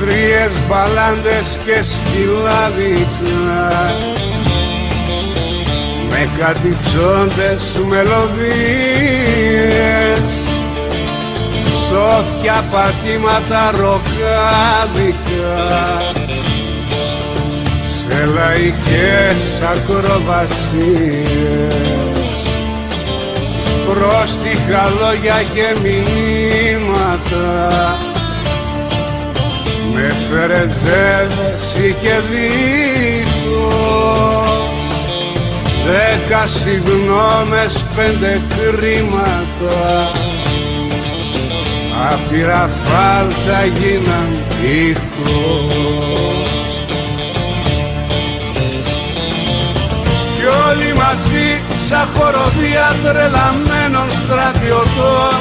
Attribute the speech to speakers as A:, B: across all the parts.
A: Κρύες μπαλάντες και σκυλάδικα με κάτι τσόντες μελωδίες. Σόφια πατήματα ροκάδικα. Σε λαϊκές ακροβασίες. Πρόστιχα λόγια και μηνύματα με φερετζέδες και δίχως δέκα συγγνώμες πέντε κρίματα. Άπειρα φάλτσα γίναν ήχος. Κι όλοι μαζί σαν χοροδία τρελαμένων στρατιωτών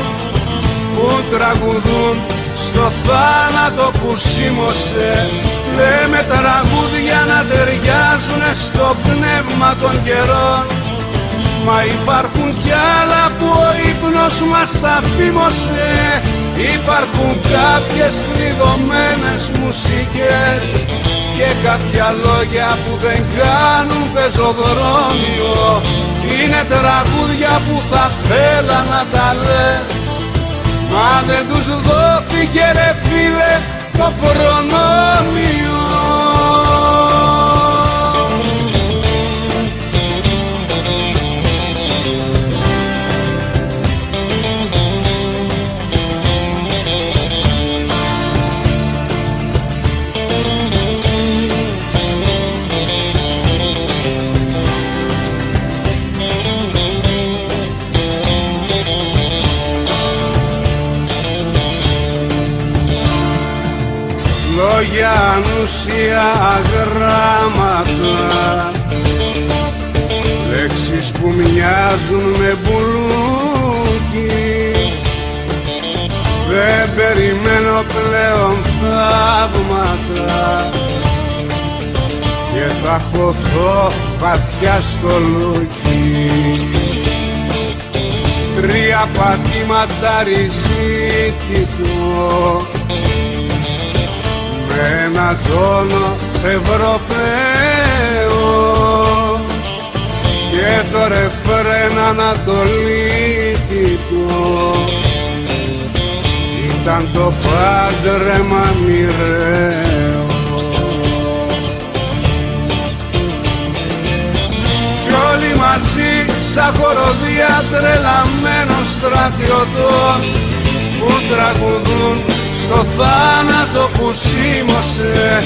A: που τραγουδούν στο θάνατο που σήμωσε Λέμε τραγούδια να ταιριάζουν στο πνεύμα των καιρών. Μα υπάρχουν κι άλλα που ο ύπνος μας τα φήμωσε. Υπάρχουν κάποιες κλειδωμένες μουσικές Και κάποια λόγια που δεν κάνουν πεζοδρόμιο. Είναι τραγούδια που θα θέλα να τα λες Μα δεν τους δόθηκε ρε φίλε το προνόμιο λόγια ανούσια γράμματα. Λέξεις που μοιάζουν με μπουλούκι. Δεν περιμένω πλέον θαύματα. Και θα χωθώ βαθιά στο λούκι. Τρία πατήματα ριζίκητο ένα τόνο Ευρωπαίο. Και το ρεφρέν ανατολίτικο ήταν το πάντρεμα μοιραίο. Κι όλοι μαζί σαν χοροδία τρελαμένων στρατιωτών που τραγουδούν στο θάνατο που σήμωσε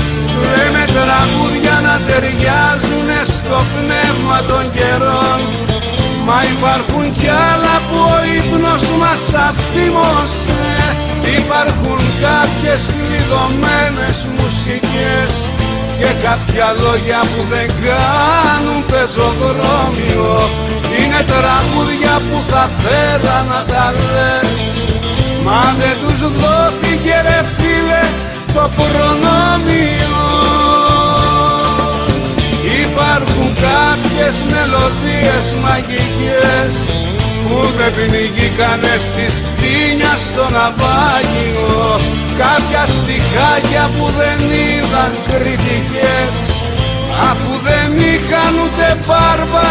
A: Λέμε τραγούδια να ταιριάζουν στο πνεύμα των καιρών. Μα υπάρχουν κι άλλα που ο ύπνος μας τα θύμωσε Υπάρχουν κάποιες κλειδωμένες μουσικές και κάποια λόγια που δεν κάνουν πεζοδρόμιο. Είναι τραγούδια που θα θέλα να τα λες. Μα δεν τους δόθηκε ρε φίλε το προνόμιο. Υπάρχουν κάποιες μελωδίες μαγικές που δεν πνιγήκανε στις πίνιας στο ναυάγιο. Κάποια στιχάκια που δεν είδαν κριτικές. Αφού δεν είχαν ούτε πάρβα